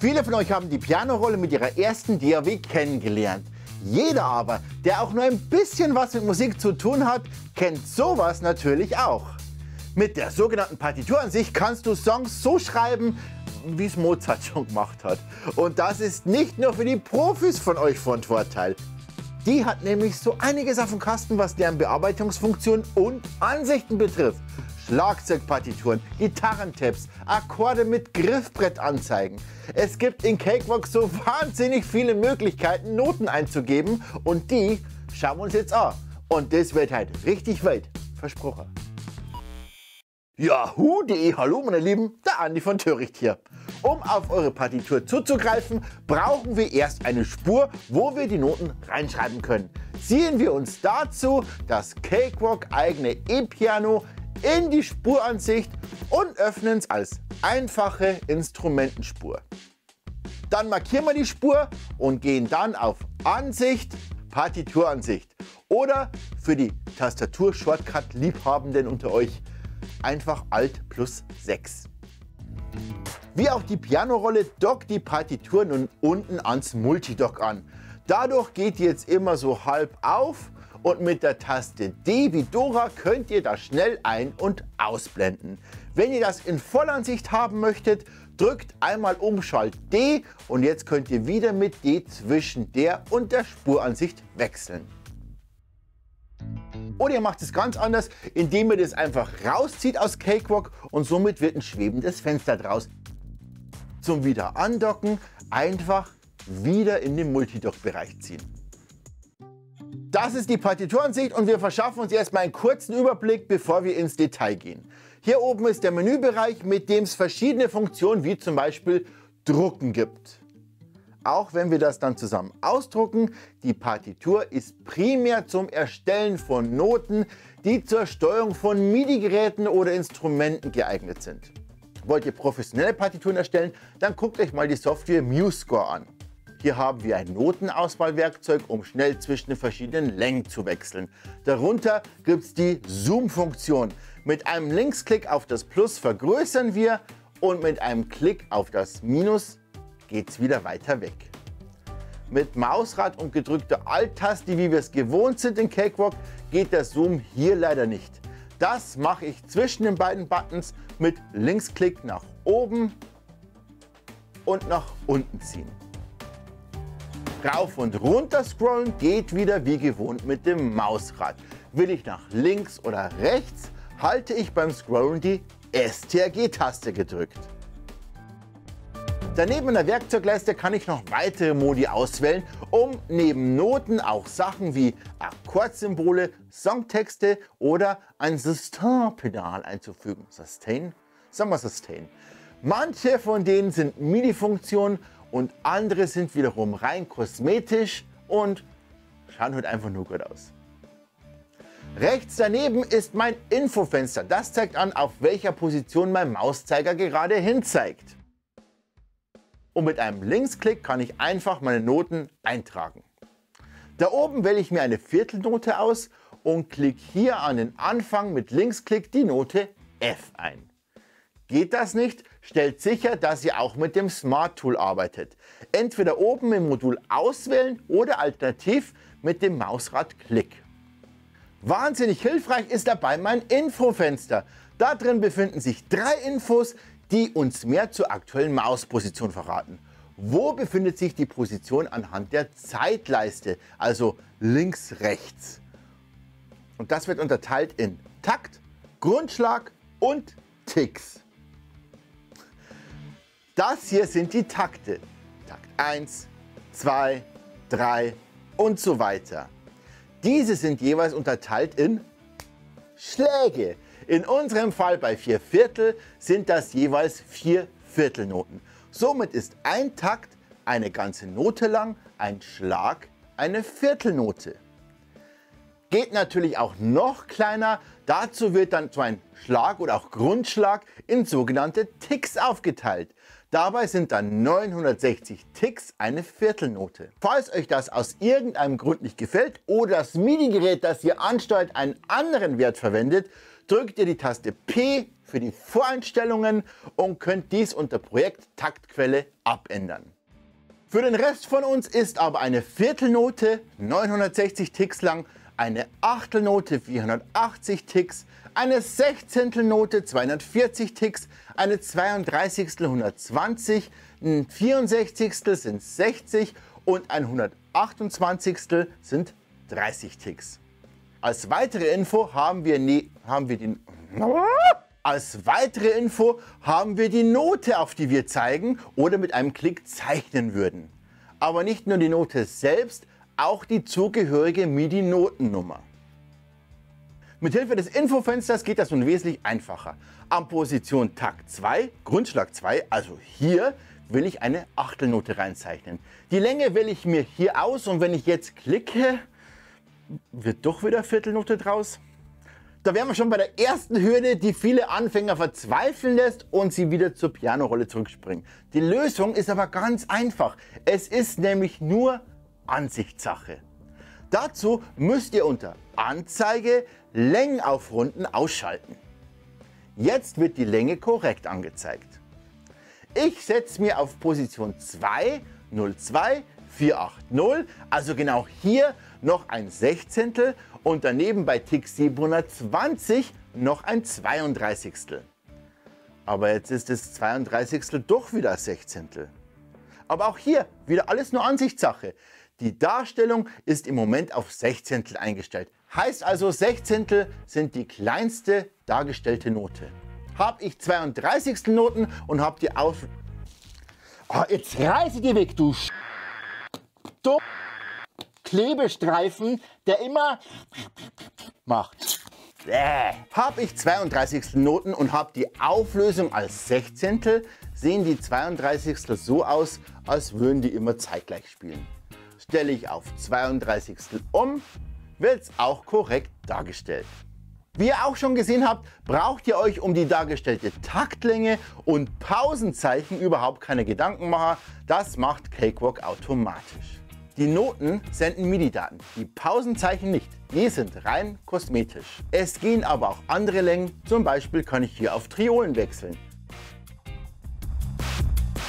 Viele von euch haben die Pianorolle mit ihrer ersten DAW kennengelernt. Jeder aber, der auch nur ein bisschen was mit Musik zu tun hat, kennt sowas natürlich auch. Mit der sogenannten Partituransicht kannst du Songs so schreiben, wie es Mozart schon gemacht hat. Und das ist nicht nur für die Profis von euch von Vorteil. Die hat nämlich so einiges auf dem Kasten, was deren Bearbeitungsfunktion und Ansichten betrifft. Schlagzeugpartituren, Gitarrentipps, Akkorde mit Griffbrettanzeigen. Es gibt in Cakewalk so wahnsinnig viele Möglichkeiten, Noten einzugeben und die schauen wir uns jetzt an. Und das wird halt richtig weit, versprochen. Yahoo.de, hallo meine Lieben, der Andi von Töricht hier. Um auf eure Partitur zuzugreifen, brauchen wir erst eine Spur, wo wir die Noten reinschreiben können. Ziehen wir uns dazu das Cakewalk eigene E-Piano in die Spuransicht und öffnen es als einfache Instrumentenspur. Dann markieren wir die Spur und gehen dann auf Ansicht, Partituransicht oder für die Tastatur-Shortcut-Liebhabenden unter euch einfach Alt plus 6. Wie auch die Pianorolle dockt die Partitur nun unten ans Multidock an. Dadurch geht die jetzt immer so halb auf und mit der Taste D wie Dora könnt ihr das schnell ein- und ausblenden. Wenn ihr das in Vollansicht haben möchtet, drückt einmal Umschalt D und jetzt könnt ihr wieder mit D zwischen der und der Spuransicht wechseln. Oder ihr macht es ganz anders, indem ihr das einfach rauszieht aus Cakewalk und somit wird ein schwebendes Fenster draus. Zum wieder andocken einfach wieder in den Multidock-Bereich ziehen. Das ist die Partituransicht und wir verschaffen uns erstmal einen kurzen Überblick, bevor wir ins Detail gehen. Hier oben ist der Menübereich, mit dem es verschiedene Funktionen wie zum Beispiel Drucken gibt. Auch wenn wir das dann zusammen ausdrucken, die Partitur ist primär zum Erstellen von Noten, die zur Steuerung von MIDI-Geräten oder Instrumenten geeignet sind. Wollt ihr professionelle Partituren erstellen, dann guckt euch mal die Software MuseScore an. Hier haben wir ein Notenauswahlwerkzeug, um schnell zwischen den verschiedenen Längen zu wechseln. Darunter gibt es die Zoom-Funktion. Mit einem Linksklick auf das Plus vergrößern wir und mit einem Klick auf das Minus geht es wieder weiter weg. Mit Mausrad und gedrückter Alt-Taste, wie wir es gewohnt sind in Cakewalk, geht der Zoom hier leider nicht. Das mache ich zwischen den beiden Buttons mit Linksklick nach oben und nach unten ziehen. Rauf und runter scrollen geht wieder wie gewohnt mit dem Mausrad. Will ich nach links oder rechts, halte ich beim Scrollen die STRG-Taste gedrückt. Daneben in der Werkzeugleiste kann ich noch weitere Modi auswählen, um neben Noten auch Sachen wie Akkordsymbole, Songtexte oder ein Sustain-Pedal einzufügen. Sustain? Sagen wir Sustain. Manche von denen sind MIDI-Funktionen und andere sind wiederum rein kosmetisch und schauen halt einfach nur gut aus. Rechts daneben ist mein Infofenster. Das zeigt an, auf welcher Position mein Mauszeiger gerade hin zeigt. Und mit einem Linksklick kann ich einfach meine Noten eintragen. Da oben wähle ich mir eine Viertelnote aus und klicke hier an den Anfang mit Linksklick die Note F ein. Geht das nicht, stellt sicher, dass ihr auch mit dem Smart Tool arbeitet. Entweder oben im Modul auswählen oder alternativ mit dem Mausrad Klick. Wahnsinnig hilfreich ist dabei mein Infofenster. Da drin befinden sich drei Infos, die uns mehr zur aktuellen Mausposition verraten. Wo befindet sich die Position anhand der Zeitleiste, also links, rechts. Und das wird unterteilt in Takt, Grundschlag und Ticks. Das hier sind die Takte. Takt 1, 2, 3 und so weiter. Diese sind jeweils unterteilt in Schläge. In unserem Fall bei 4 Viertel sind das jeweils 4 Viertelnoten. Somit ist ein Takt eine ganze Note lang, ein Schlag eine Viertelnote. Geht natürlich auch noch kleiner. Dazu wird dann so ein Schlag oder auch Grundschlag in sogenannte Ticks aufgeteilt. Dabei sind dann 960 Ticks eine Viertelnote. Falls euch das aus irgendeinem Grund nicht gefällt oder das MIDI-Gerät, das ihr ansteuert, einen anderen Wert verwendet, drückt ihr die Taste P für die Voreinstellungen und könnt dies unter Projekt Taktquelle abändern. Für den Rest von uns ist aber eine Viertelnote 960 Ticks lang, eine Achtelnote 480 Ticks, eine Sechzehntelnote 240 Ticks, eine 32 120, ein 64 sind 60 und ein 128 sind 30 Ticks. Als weitere Info haben wir, ne haben wir die als weitere Info haben wir die Note, auf die wir zeigen oder mit einem Klick zeichnen würden. Aber nicht nur die Note selbst, auch die zugehörige MIDI-Notennummer. Mithilfe des Infofensters geht das nun wesentlich einfacher. An Position Takt 2, Grundschlag 2, also hier, will ich eine Achtelnote reinzeichnen. Die Länge wähle ich mir hier aus und wenn ich jetzt klicke, wird doch wieder Viertelnote draus. Da wären wir schon bei der ersten Hürde, die viele Anfänger verzweifeln lässt und sie wieder zur Pianorolle zurückspringen. Die Lösung ist aber ganz einfach. Es ist nämlich nur Ansichtssache. Dazu müsst ihr unter Anzeige Längen aufrunden ausschalten. Jetzt wird die Länge korrekt angezeigt. Ich setze mir auf Position 2, 02, 480, also genau hier noch ein Sechzehntel und daneben bei Tick 720 noch ein 32. Aber jetzt ist das 32. doch wieder Sechzehntel. Aber auch hier wieder alles nur Ansichtssache. Die Darstellung ist im Moment auf Sechzehntel eingestellt. Heißt also, Sechzehntel sind die kleinste dargestellte Note. Habe ich 32. Noten und habe die auf... Oh, jetzt reiße die weg, du Sch Klebestreifen, der immer macht. Äh. Habe ich 32. Noten und habe die Auflösung als Sechzehntel, sehen die 32. so aus, als würden die immer zeitgleich spielen. Stelle ich auf 32 um, wird es auch korrekt dargestellt. Wie ihr auch schon gesehen habt, braucht ihr euch um die dargestellte Taktlänge und Pausenzeichen überhaupt keine Gedanken machen. Das macht Cakewalk automatisch. Die Noten senden MIDI-Daten, die Pausenzeichen nicht. Die sind rein kosmetisch. Es gehen aber auch andere Längen, zum Beispiel kann ich hier auf Triolen wechseln.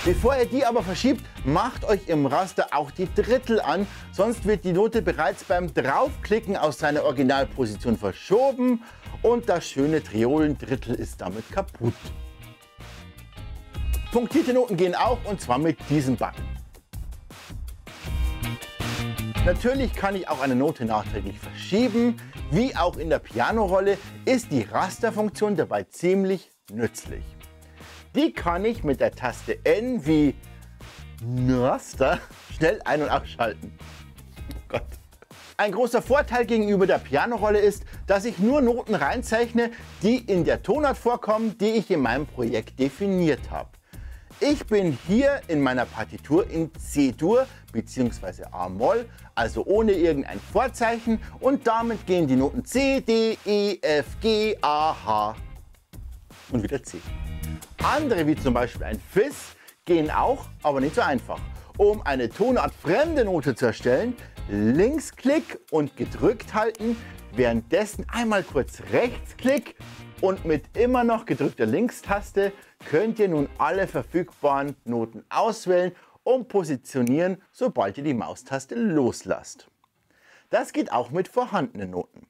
Bevor ihr die aber verschiebt, macht euch im Raster auch die Drittel an, sonst wird die Note bereits beim Draufklicken aus seiner Originalposition verschoben und das schöne Triolendrittel ist damit kaputt. Punktierte Noten gehen auch und zwar mit diesem Button. Natürlich kann ich auch eine Note nachträglich verschieben. Wie auch in der Pianorolle ist die Rasterfunktion dabei ziemlich nützlich. Die kann ich mit der Taste N wie Raster schnell ein- und ausschalten. Oh Gott. Ein großer Vorteil gegenüber der Pianorolle ist, dass ich nur Noten reinzeichne, die in der Tonart vorkommen, die ich in meinem Projekt definiert habe. Ich bin hier in meiner Partitur in C-Dur bzw. A-Moll, also ohne irgendein Vorzeichen und damit gehen die Noten C, D, E, F, G, A, H und wieder C. Andere, wie zum Beispiel ein Fis, gehen auch, aber nicht so einfach. Um eine tonartfremde Note zu erstellen, Linksklick und gedrückt halten, währenddessen einmal kurz Rechtsklick und mit immer noch gedrückter Linkstaste könnt ihr nun alle verfügbaren Noten auswählen und positionieren, sobald ihr die Maustaste loslasst. Das geht auch mit vorhandenen Noten.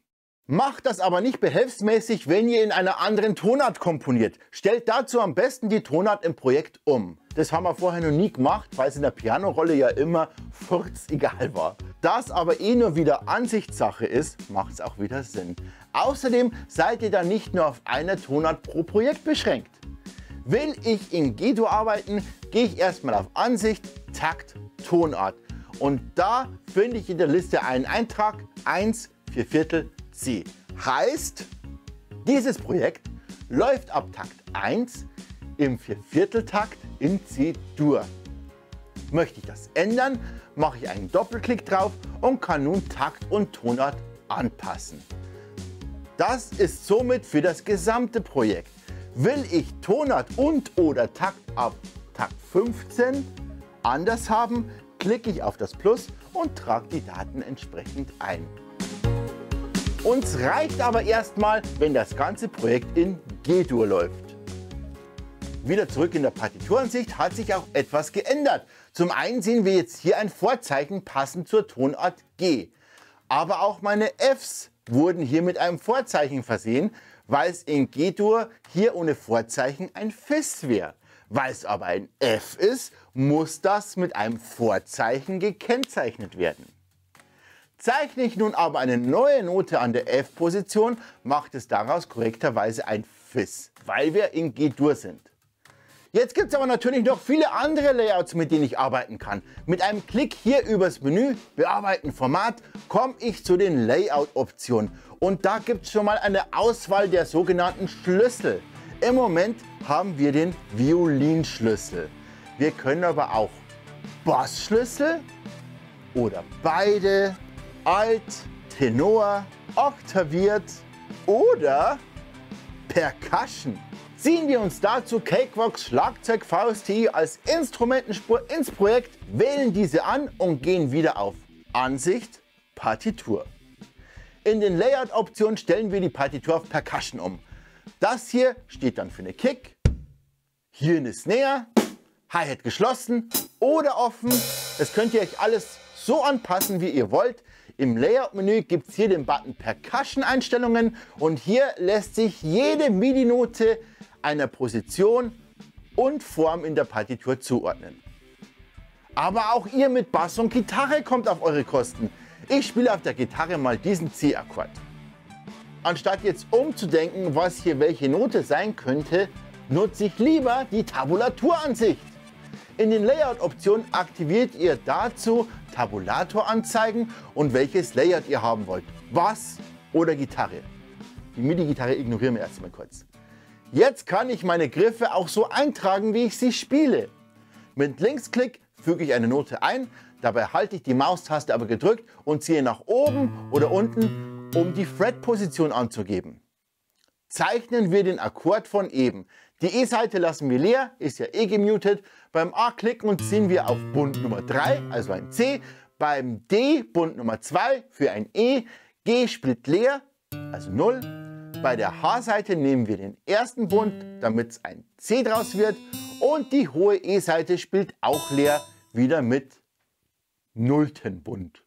Macht das aber nicht behelfsmäßig, wenn ihr in einer anderen Tonart komponiert. Stellt dazu am besten die Tonart im Projekt um. Das haben wir vorher noch nie gemacht, weil es in der Pianorolle ja immer furz egal war. Da es aber eh nur wieder Ansichtssache ist, macht es auch wieder Sinn. Außerdem seid ihr dann nicht nur auf eine Tonart pro Projekt beschränkt. Will ich in G-Dur arbeiten, gehe ich erstmal auf Ansicht, Takt, Tonart. Und da finde ich in der Liste einen Eintrag 1 4 Viertel C. Heißt, dieses Projekt läuft ab Takt 1 im Viervierteltakt in C-Dur. Möchte ich das ändern, mache ich einen Doppelklick drauf und kann nun Takt und Tonart anpassen. Das ist somit für das gesamte Projekt. Will ich Tonart und oder Takt ab Takt 15 anders haben, klicke ich auf das Plus und trage die Daten entsprechend ein. Uns reicht aber erstmal, wenn das ganze Projekt in G-Dur läuft. Wieder zurück in der Partituransicht hat sich auch etwas geändert. Zum einen sehen wir jetzt hier ein Vorzeichen passend zur Tonart G. Aber auch meine Fs wurden hier mit einem Vorzeichen versehen, weil es in G-Dur hier ohne Vorzeichen ein Fis wäre. Weil es aber ein F ist, muss das mit einem Vorzeichen gekennzeichnet werden. Zeichne ich nun aber eine neue Note an der F-Position, macht es daraus korrekterweise ein Fis, weil wir in G-Dur sind. Jetzt gibt es aber natürlich noch viele andere Layouts, mit denen ich arbeiten kann. Mit einem Klick hier übers Menü, Bearbeiten Format, komme ich zu den Layout-Optionen. Und da gibt es schon mal eine Auswahl der sogenannten Schlüssel. Im Moment haben wir den Violinschlüssel. Wir können aber auch Bassschlüssel oder beide, Alt, Tenor, oktaviert oder Percussion. Ziehen wir uns dazu Cakewalks Schlagzeug VSTI als Instrumentenspur ins Projekt, wählen diese an und gehen wieder auf Ansicht, Partitur. In den Layout-Optionen stellen wir die Partitur auf Percussion um. Das hier steht dann für eine Kick, hier eine Snare, Hi-Hat geschlossen oder offen. Das könnt ihr euch alles so anpassen, wie ihr wollt. Im Layout-Menü gibt es hier den Button Percussion-Einstellungen und hier lässt sich jede MIDI-Note einer Position und Form in der Partitur zuordnen. Aber auch ihr mit Bass und Gitarre kommt auf eure Kosten. Ich spiele auf der Gitarre mal diesen C-Akkord. Anstatt jetzt umzudenken, was hier welche Note sein könnte, nutze ich lieber die Tabulaturansicht. In den Layout-Optionen aktiviert ihr dazu Tabulator-Anzeigen und welches Layout ihr haben wollt. Bass oder Gitarre. Die MIDI-Gitarre ignorieren wir erstmal kurz. Jetzt kann ich meine Griffe auch so eintragen, wie ich sie spiele. Mit Linksklick füge ich eine Note ein, dabei halte ich die Maustaste aber gedrückt und ziehe nach oben oder unten, um die Fret-Position anzugeben. Zeichnen wir den Akkord von eben. Die E-Seite lassen wir leer, ist ja eh gemutet. Beim A klicken und ziehen wir auf Bund Nummer 3, also ein C. Beim D Bund Nummer 2 für ein E. G spielt leer, also 0. Bei der H-Seite nehmen wir den ersten Bund, damit es ein C draus wird. Und die hohe E-Seite spielt auch leer, wieder mit nullten Bund.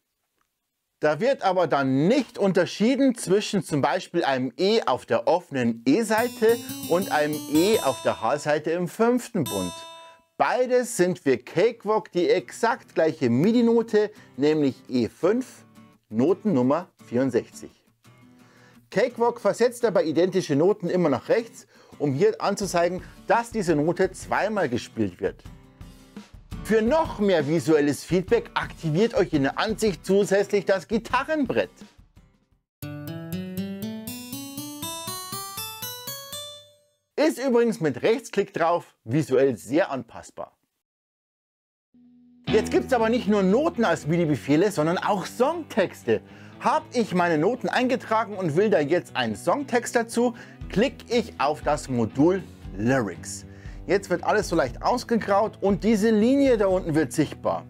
Da wird aber dann nicht unterschieden zwischen zum Beispiel einem E auf der offenen E-Seite und einem E auf der H-Seite im fünften Bund. Beides sind für Cakewalk die exakt gleiche MIDI-Note, nämlich E5, Notennummer 64. Cakewalk versetzt dabei identische Noten immer nach rechts, um hier anzuzeigen, dass diese Note zweimal gespielt wird. Für noch mehr visuelles Feedback aktiviert euch in der Ansicht zusätzlich das Gitarrenbrett. Ist übrigens mit Rechtsklick drauf visuell sehr anpassbar. Jetzt gibt es aber nicht nur Noten als MIDI-Befehle, sondern auch Songtexte. Habe ich meine Noten eingetragen und will da jetzt einen Songtext dazu, klicke ich auf das Modul Lyrics. Jetzt wird alles so leicht ausgegraut und diese Linie da unten wird sichtbar.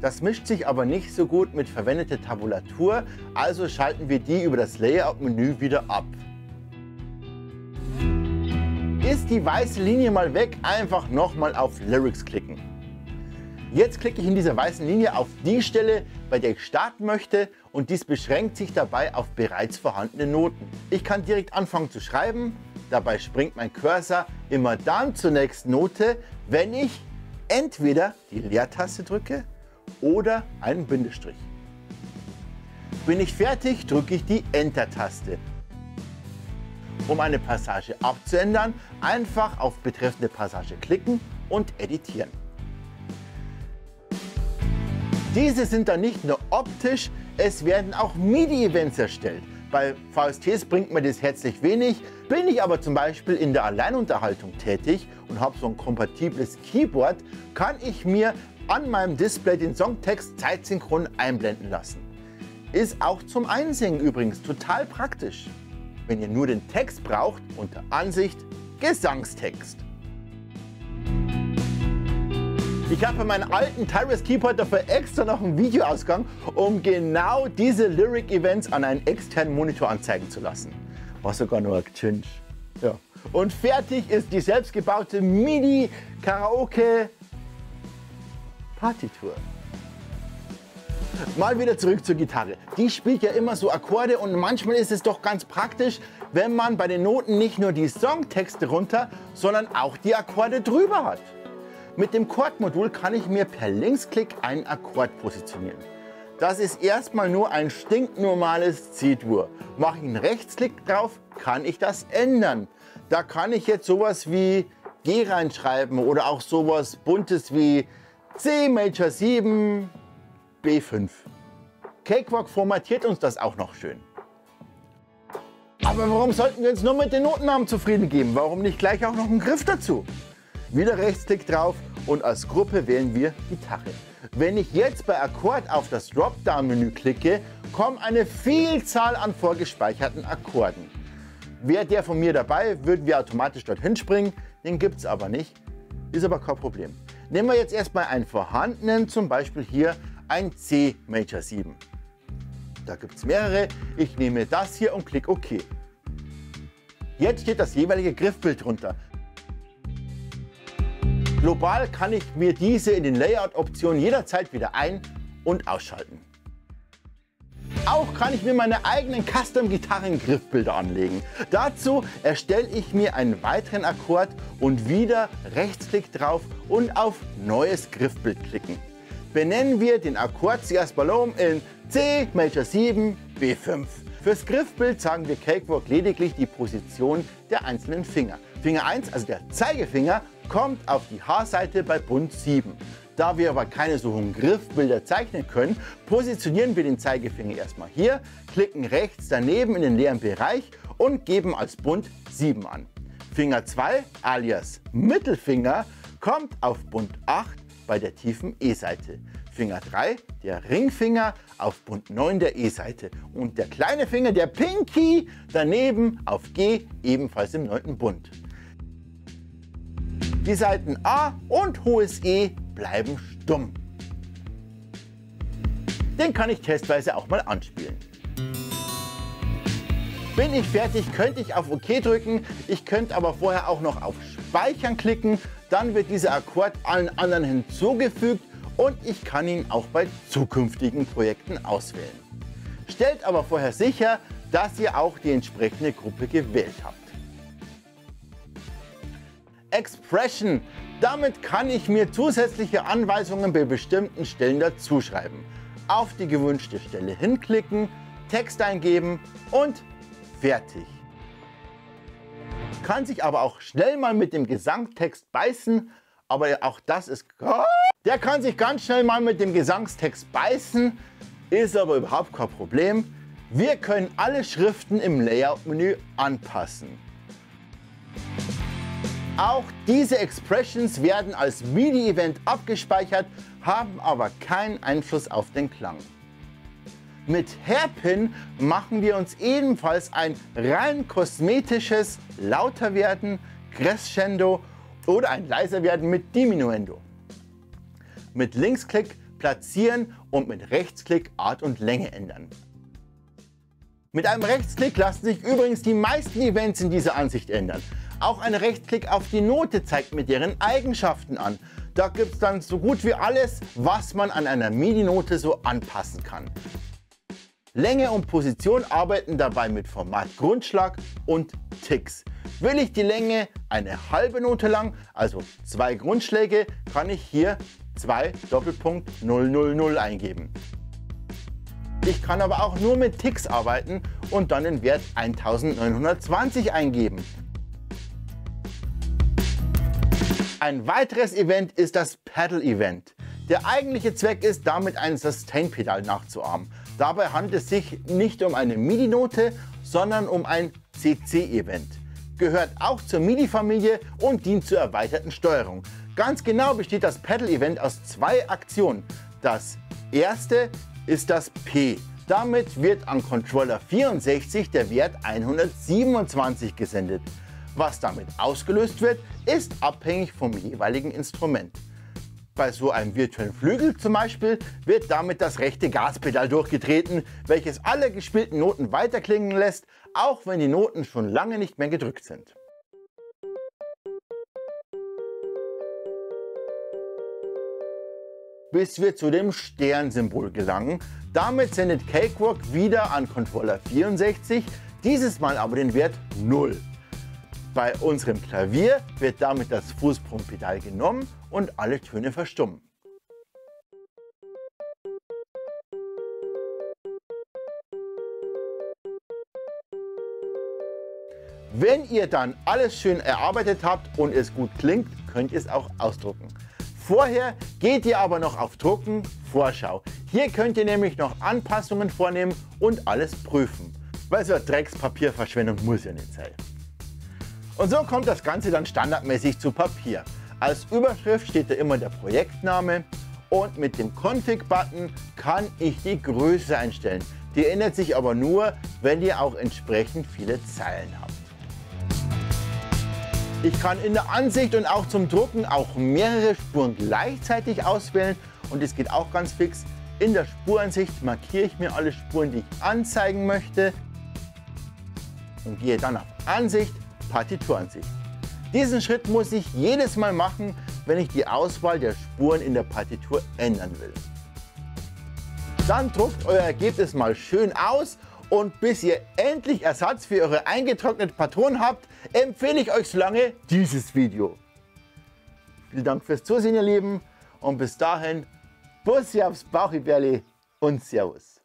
Das mischt sich aber nicht so gut mit verwendeter Tabulatur, also schalten wir die über das Layout-Menü wieder ab. Ist die weiße Linie mal weg, einfach nochmal auf Lyrics klicken. Jetzt klicke ich in dieser weißen Linie auf die Stelle, bei der ich starten möchte und dies beschränkt sich dabei auf bereits vorhandene Noten. Ich kann direkt anfangen zu schreiben, dabei springt mein Cursor immer dann zur nächsten Note, wenn ich entweder die Leertaste drücke oder einen Bindestrich. Bin ich fertig, drücke ich die Enter-Taste. Um eine Passage abzuändern, einfach auf betreffende Passage klicken und editieren. Diese sind dann nicht nur optisch, es werden auch MIDI-Events erstellt. Bei VSTs bringt mir das herzlich wenig. Bin ich aber zum Beispiel in der Alleinunterhaltung tätig und habe so ein kompatibles Keyboard, kann ich mir an meinem Display den Songtext zeitsynchron einblenden lassen. Ist auch zum Einsingen übrigens total praktisch. Wenn ihr nur den Text braucht, unter Ansicht Gesangstext. Ich habe meinen alten Tyrus Keyboard dafür extra noch einen Videoausgang, um genau diese Lyric-Events an einen externen Monitor anzeigen zu lassen. War sogar nur ein Chinch. Ja. Und fertig ist die selbstgebaute MIDI-Karaoke-Partitur. Mal wieder zurück zur Gitarre. Die spielt ja immer so Akkorde und manchmal ist es doch ganz praktisch, wenn man bei den Noten nicht nur die Songtexte runter, sondern auch die Akkorde drüber hat. Mit dem Chordmodul kann ich mir per Linksklick einen Akkord positionieren. Das ist erstmal nur ein stinknormales C-Dur. Mache ich einen Rechtsklick drauf, kann ich das ändern. Da kann ich jetzt sowas wie G reinschreiben oder auch sowas buntes wie C Major 7 B5. Cakewalk formatiert uns das auch noch schön. Aber warum sollten wir uns nur mit den Notennamen zufrieden geben? Warum nicht gleich auch noch einen Griff dazu? Wieder Rechtsklick drauf und als Gruppe wählen wir Gitarre. Wenn ich jetzt bei Akkord auf das Dropdown-Menü klicke, kommen eine Vielzahl an vorgespeicherten Akkorden. Wäre der von mir dabei, würden wir automatisch dorthin springen. Den gibt es aber nicht. Ist aber kein Problem. Nehmen wir jetzt erstmal einen vorhandenen, zum Beispiel hier ein C Major 7. Da gibt es mehrere. Ich nehme das hier und klicke OK. Jetzt steht das jeweilige Griffbild drunter. Global kann ich mir diese in den Layout-Optionen jederzeit wieder ein- und ausschalten. Auch kann ich mir meine eigenen Custom-Gitarren-Griffbilder anlegen. Dazu erstelle ich mir einen weiteren Akkord und wieder Rechtsklick drauf und auf Neues Griffbild klicken. Benennen wir den Akkord zuerst um in C Major 7 B5. Fürs Griffbild sagen wir Cakewalk lediglich die Position der einzelnen Finger. Finger 1, also der Zeigefinger, kommt auf die H-Seite bei Bund 7. Da wir aber keine so hohen Griffbilder zeichnen können, positionieren wir den Zeigefinger erstmal hier, klicken rechts daneben in den leeren Bereich und geben als Bund 7 an. Finger 2 alias Mittelfinger kommt auf Bund 8 bei der tiefen E-Seite. Finger 3, der Ringfinger, auf Bund 9 der E-Seite. Und der kleine Finger, der Pinky, daneben auf G, ebenfalls im 9. Bund. Die Seiten A und hohes E bleiben stumm. Den kann ich testweise auch mal anspielen. Bin ich fertig, könnte ich auf OK drücken. Ich könnte aber vorher auch noch auf Speichern klicken. Dann wird dieser Akkord allen anderen hinzugefügt und ich kann ihn auch bei zukünftigen Projekten auswählen. Stellt aber vorher sicher, dass ihr auch die entsprechende Gruppe gewählt habt. Expression. Damit kann ich mir zusätzliche Anweisungen bei bestimmten Stellen dazuschreiben. Auf die gewünschte Stelle hinklicken, Text eingeben und fertig. Kann sich aber auch schnell mal mit dem Gesangtext beißen, aber auch das ist... Der kann sich ganz schnell mal mit dem Gesangstext beißen, ist aber überhaupt kein Problem. Wir können alle Schriften im Layout-Menü anpassen. Auch diese Expressions werden als MIDI-Event abgespeichert, haben aber keinen Einfluss auf den Klang. Mit Hairpin machen wir uns ebenfalls ein rein kosmetisches Lauterwerden, Crescendo oder ein Leiserwerden mit Diminuendo. Mit Linksklick platzieren und mit Rechtsklick Art und Länge ändern. Mit einem Rechtsklick lassen sich übrigens die meisten Events in dieser Ansicht ändern. Auch ein Rechtsklick auf die Note zeigt mir deren Eigenschaften an. Da gibt es dann so gut wie alles, was man an einer MIDI-Note so anpassen kann. Länge und Position arbeiten dabei mit Format Grundschlag und Ticks. Will ich die Länge eine halbe Note lang, also zwei Grundschläge, kann ich hier 2 Doppelpunkt 000 eingeben. Ich kann aber auch nur mit Ticks arbeiten und dann den Wert 1920 eingeben. Ein weiteres Event ist das Pedal Event. Der eigentliche Zweck ist, damit ein Sustain-Pedal nachzuahmen. Dabei handelt es sich nicht um eine MIDI-Note, sondern um ein CC-Event. Gehört auch zur MIDI-Familie und dient zur erweiterten Steuerung. Ganz genau besteht das Pedal-Event aus zwei Aktionen. Das erste ist das P. Damit wird an Controller 64 der Wert 127 gesendet. Was damit ausgelöst wird, ist abhängig vom jeweiligen Instrument. Bei so einem virtuellen Flügel zum Beispiel wird damit das rechte Gaspedal durchgetreten, welches alle gespielten Noten weiterklingen lässt, auch wenn die Noten schon lange nicht mehr gedrückt sind. bis wir zu dem Sternsymbol gelangen. Damit sendet Cakewalk wieder an Controller 64, dieses Mal aber den Wert 0. Bei unserem Klavier wird damit das Fußprumpedal genommen und alle Töne verstummen. Wenn ihr dann alles schön erarbeitet habt und es gut klingt, könnt ihr es auch ausdrucken. Vorher geht ihr aber noch auf Drucken, Vorschau. Hier könnt ihr nämlich noch Anpassungen vornehmen und alles prüfen. Weil so Dreckspapierverschwendung muss ja nicht sein. Und so kommt das Ganze dann standardmäßig zu Papier. Als Überschrift steht da immer der Projektname und mit dem Config-Button kann ich die Größe einstellen. Die ändert sich aber nur, wenn ihr auch entsprechend viele Zeilen habt. Ich kann in der Ansicht und auch zum Drucken auch mehrere Spuren gleichzeitig auswählen und es geht auch ganz fix. In der Spuransicht markiere ich mir alle Spuren, die ich anzeigen möchte und gehe dann auf Ansicht, Partituransicht. Diesen Schritt muss ich jedes Mal machen, wenn ich die Auswahl der Spuren in der Partitur ändern will. Dann druckt euer Ergebnis mal schön aus und bis ihr endlich Ersatz für eure eingetrockneten Patronen habt, empfehle ich euch so lange dieses Video. Vielen Dank fürs Zusehen, ihr Lieben. Und bis dahin, Bussi aufs Bauchibärli und Servus.